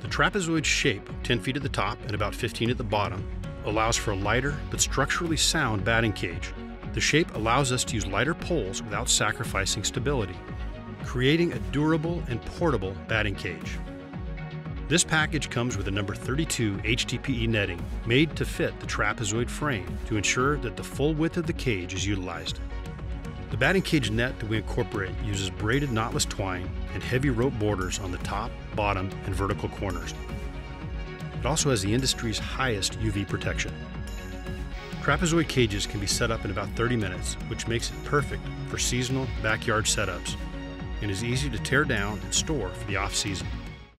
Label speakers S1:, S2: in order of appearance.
S1: The trapezoid shape, 10 feet at the top and about 15 at the bottom, allows for a lighter but structurally sound batting cage. The shape allows us to use lighter poles without sacrificing stability, creating a durable and portable batting cage. This package comes with a number 32 HDPE netting made to fit the trapezoid frame to ensure that the full width of the cage is utilized. The batting cage net that we incorporate uses braided knotless twine and heavy rope borders on the top, bottom, and vertical corners. It also has the industry's highest UV protection. Trapezoid cages can be set up in about 30 minutes, which makes it perfect for seasonal backyard setups and is easy to tear down and store for the off season.